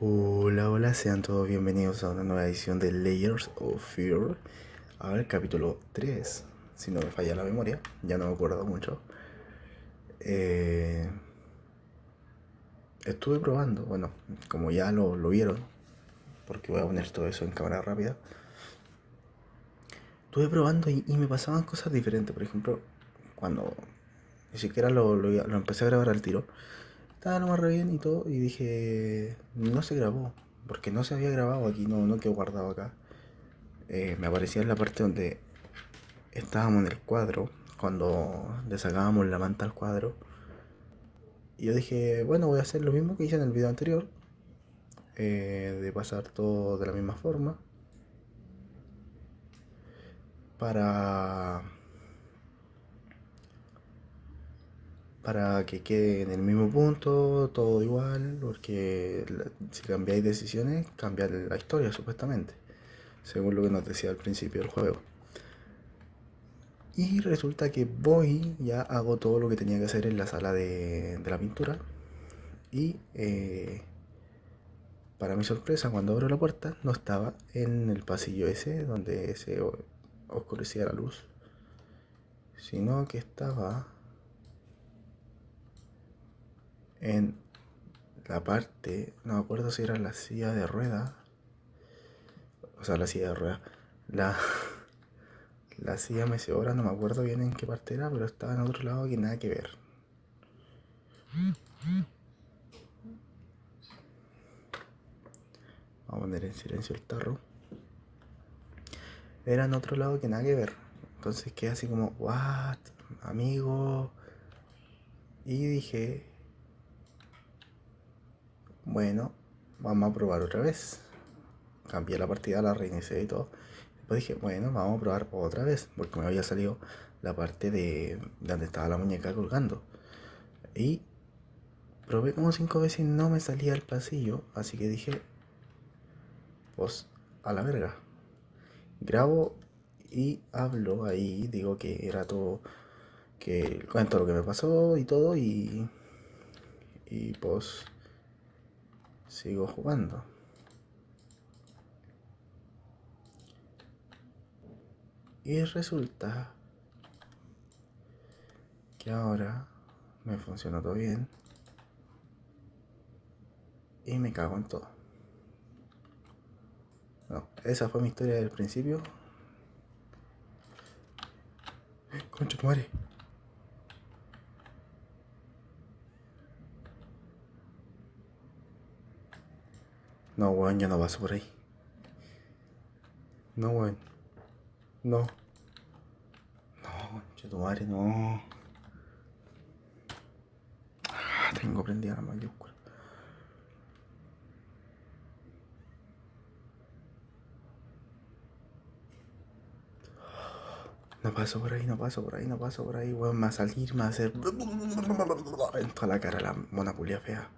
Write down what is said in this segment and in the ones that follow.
Hola, hola, sean todos bienvenidos a una nueva edición de Layers of Fear. A ver, capítulo 3, si no me falla la memoria, ya no me acuerdo mucho. Eh, estuve probando, bueno, como ya lo, lo vieron, porque voy a poner todo eso en cámara rápida. Estuve probando y, y me pasaban cosas diferentes, por ejemplo, cuando ni siquiera lo, lo, lo empecé a grabar al tiro estaba nomás re bien y todo, y dije, no se grabó, porque no se había grabado aquí, no, no quedó guardado acá. Eh, me aparecía en la parte donde estábamos en el cuadro, cuando le sacábamos la manta al cuadro. Y yo dije, bueno, voy a hacer lo mismo que hice en el video anterior, eh, de pasar todo de la misma forma, para para que quede en el mismo punto, todo igual, porque si cambiáis decisiones, cambia la historia supuestamente, según lo que nos decía al principio del juego. Y resulta que voy, ya hago todo lo que tenía que hacer en la sala de, la pintura. Y eh, para mi sorpresa, cuando abro la puerta, no estaba en el pasillo ese donde se oscurecía la luz, sino que estaba en la parte, no me acuerdo si era la silla de rueda, o sea, la silla de rueda, la, la silla mecedora, no me acuerdo bien en qué parte era, pero estaba en otro lado que nada que ver. Vamos a poner en silencio el tarro. Era en otro lado que nada que ver. Entonces quedé así como, what, amigo. Y dije, bueno, vamos a probar otra vez. Cambié la partida, la reinicié y todo. Después dije, bueno, vamos a probar otra vez. Porque me había salido la parte de, donde estaba la muñeca colgando. Y probé como cinco veces y no me salía el pasillo. Así que dije, pues a la verga. Grabo y hablo ahí. Digo que era todo. Que cuento lo que me pasó y todo. Y. Y pues sigo jugando. Y resulta que ahora me funcionó todo bien. Y me cago en todo. No, esa fue mi historia del principio. Concha tu. No, weón, ya no paso por ahí. No, weón. No. No, concha tu madre, no. Ah, tengo prendida la mayúscula. No paso por ahí, no paso por ahí, no paso por ahí, weón. Me va a salir, me va a hacer. En toda la cara la monaculia fea.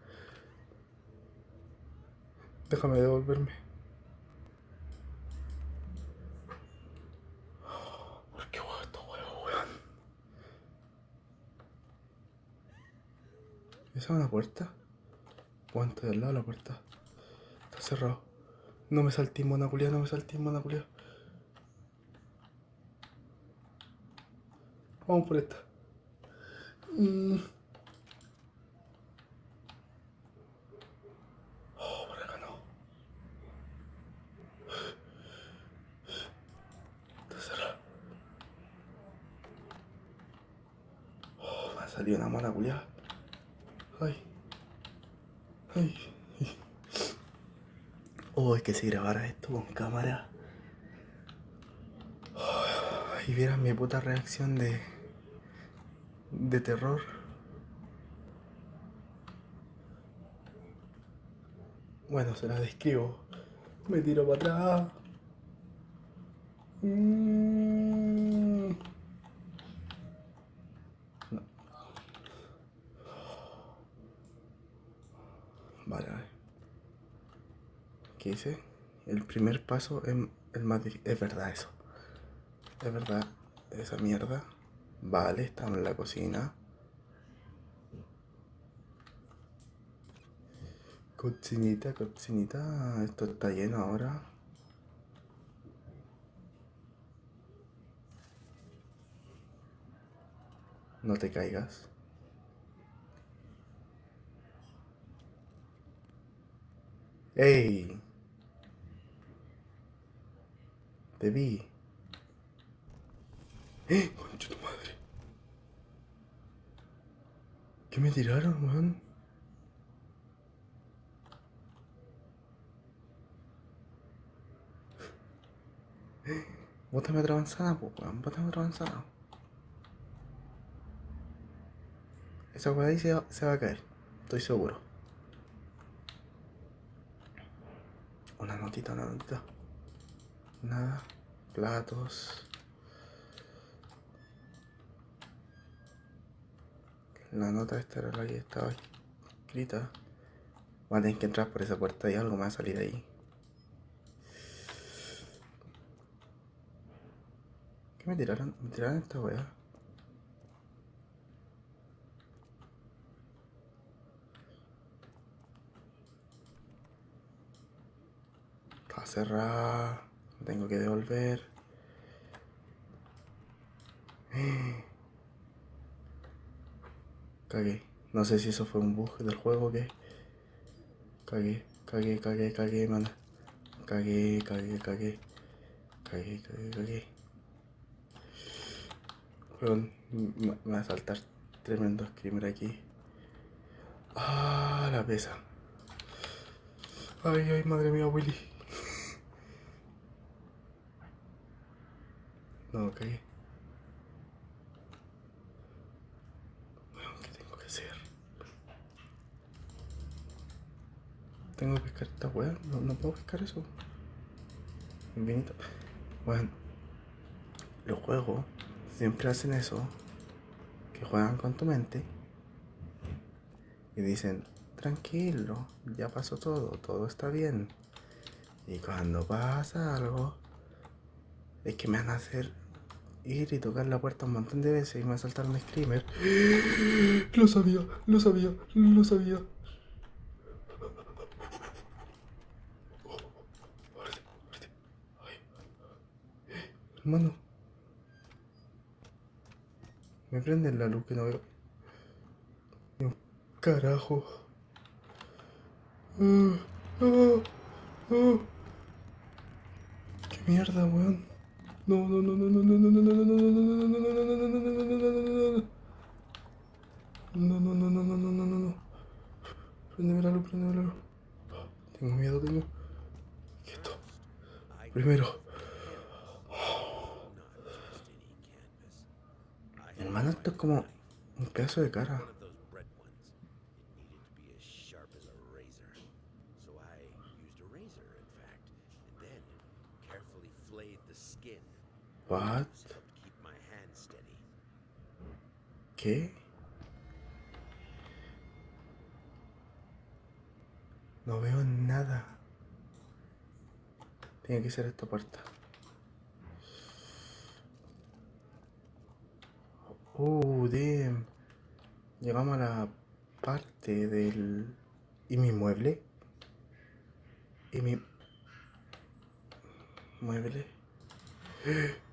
Déjame devolverme. ¿Por qué huevo estos huevos, weón? ¿Esa es una puerta? Weón, estoy al lado de la puerta. Está cerrado. No me saltí, monaculia, no me saltí, monaculia. Vamos por esta. Mm. Oh, por acá no. Está cerrado. Oh, me ha salido una mala culiada. Ay. Ay. Oh, es que si grabara esto con cámara. Oh, y vieran mi puta reacción de de terror. Bueno, se la describo. Me tiro para atrás. Mm. No. Vale, vale. ¿Qué hice? El primer paso es el más. Es verdad eso. Es verdad esa mierda. Vale, estamos en la cocina. Cocinita, cocinita. Esto está lleno ahora. No te caigas. ¡Ey! Te vi. ¡Eh! ¡Concha tu madre! ¿Qué me tiraron, weón? Bótame otra manzana, pues, weón. Bótame otra manzana. Esa weá ahí se va a caer. Estoy seguro. Una notita, una notita. Nada. Platos. La nota esta era la que estaba escrita. Voy a tener que entrar por esa puerta y algo me va a salir ahí. ¿Qué me tiraron? ¿Me tiraron esta weá? Está cerrada. Tengo que devolver. Cagué. No sé si eso fue un bug del juego o qué. Cagué, cagué, cagué, cagué, man. Cagué, cagué, cagué. Cagué, cagué, cagué. Perdón, me va a saltar tremendo screamer aquí. Ah, la pesa. Ay, ay, madre mía, Willy. No, cagué. Bueno, ¿qué tengo que hacer? Tengo que pescar esta weá. No, no puedo pescar eso. Infinito. Bueno, los juegos siempre hacen eso. Que juegan con tu mente. Y dicen, tranquilo, ya pasó todo, todo está bien. Y cuando pasa algo, es que me van a hacer ir y tocar la puerta un montón de veces y me va a saltar un screamer. Lo sabía, lo sabía, lo sabía. Hermano. Me prenden la luz que no veo. Carajo. Ah. ¿Qué mierda, weón? No, no, no, no, no, no, no, no, no, no, no, no, no. Prendeme la luz, prendeme la luz. Tengo miedo, tengo. Quieto. Primero. Hermano, esto es como un pedazo de cara. What? ¿Qué? No veo nada. Tiene que ser esta puerta. Oh, damn. Llegamos a la parte del... ¿Y mi mueble? ¿Y mi... mueble?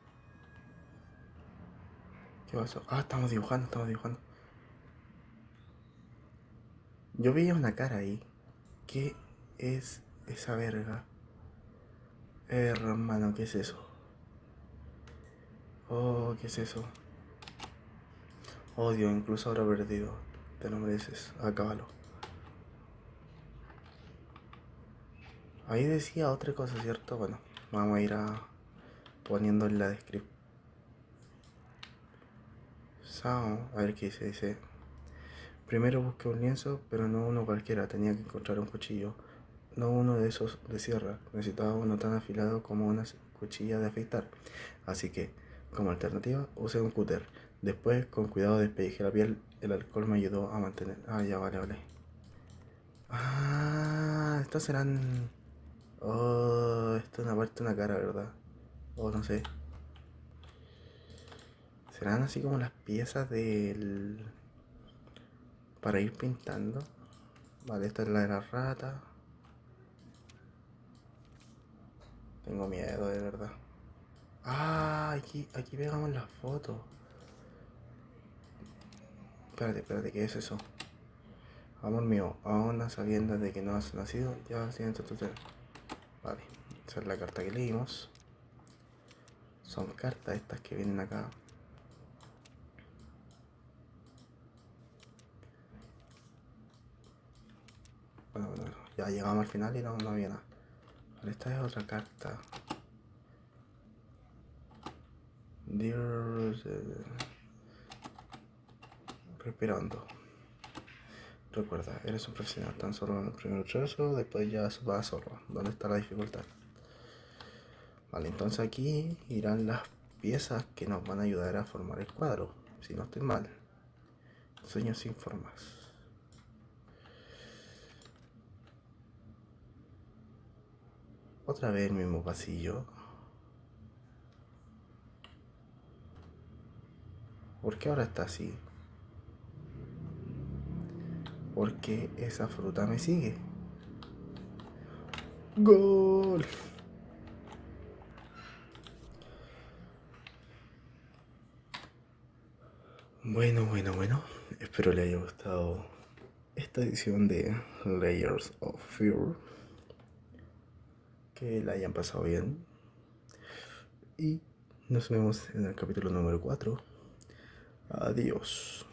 ¿Qué pasó? Ah, estamos dibujando, estamos dibujando. Yo veía una cara ahí. ¿Qué es esa verga? hermano, ¿qué es eso? Oh, ¿qué es eso? Odio, incluso ahora perdido. Te lo mereces, acábalo. Ahí decía otra cosa, ¿cierto? Bueno, vamos a ir a poniendo en la descripción. A ver qué dice. Dice: Primero busqué un lienzo, pero no uno cualquiera. Tenía que encontrar un cuchillo. No uno de esos de sierra. Necesitaba uno tan afilado como una cuchilla de afeitar. Así que, como alternativa, usé un cúter. Después, con cuidado, despedije la piel. El alcohol me ayudó a mantener. Ah, ya, vale, vale. Ah, estos serán. Oh, esto es una parte de una cara, ¿verdad? O no sé. Serán así como las piezas del... Para ir pintando. Vale, esta es la de la rata. Tengo miedo, de verdad. Ah, aquí, aquí pegamos las fotos. Espérate, espérate, ¿qué es eso? Amor mío, aún sabiendo de que no has nacido, ya siento tu Vale, esa es la carta que leímos. Son cartas estas que vienen acá. Ya llegamos al final y no, no había esta es otra carta. Eh, respirando. Recuerda, eres un profesional tan solo en el primer trozo, después ya va solo. ¿Dónde está la dificultad? Vale, entonces aquí irán las piezas que nos van a ayudar a formar el cuadro. Si no estoy mal. Sueños sin formas. Otra vez el mismo pasillo. ¿Por qué ahora está así? Porque esa fruta me sigue. Gol. Bueno, bueno, bueno. Espero le haya gustado esta edición de Layers of Fear que la hayan pasado bien. Y nos vemos en el capítulo número 4. Adiós.